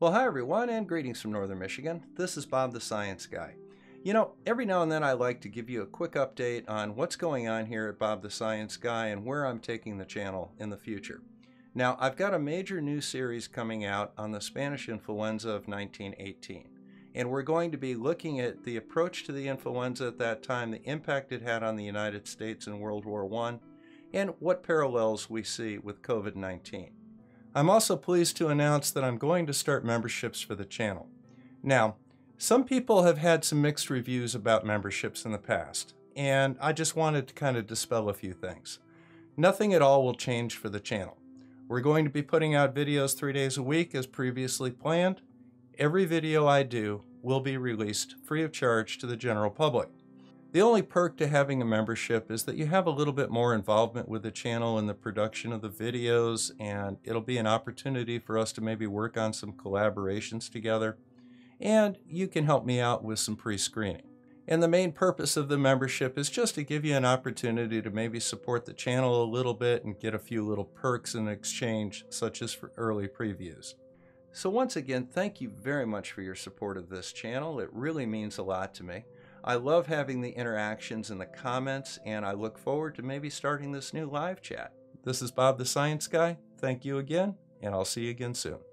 Well, hi everyone, and greetings from Northern Michigan. This is Bob the Science Guy. You know, every now and then I like to give you a quick update on what's going on here at Bob the Science Guy and where I'm taking the channel in the future. Now, I've got a major new series coming out on the Spanish influenza of 1918, and we're going to be looking at the approach to the influenza at that time, the impact it had on the United States in World War I, and what parallels we see with COVID 19. I'm also pleased to announce that I'm going to start memberships for the channel. Now, some people have had some mixed reviews about memberships in the past, and I just wanted to kind of dispel a few things. Nothing at all will change for the channel. We're going to be putting out videos three days a week as previously planned. Every video I do will be released free of charge to the general public. The only perk to having a membership is that you have a little bit more involvement with the channel and the production of the videos, and it'll be an opportunity for us to maybe work on some collaborations together. And you can help me out with some pre screening. And the main purpose of the membership is just to give you an opportunity to maybe support the channel a little bit and get a few little perks in exchange, such as for early previews. So, once again, thank you very much for your support of this channel. It really means a lot to me. I love having the interactions and the comments, and I look forward to maybe starting this new live chat. This is Bob the Science Guy. Thank you again, and I'll see you again soon.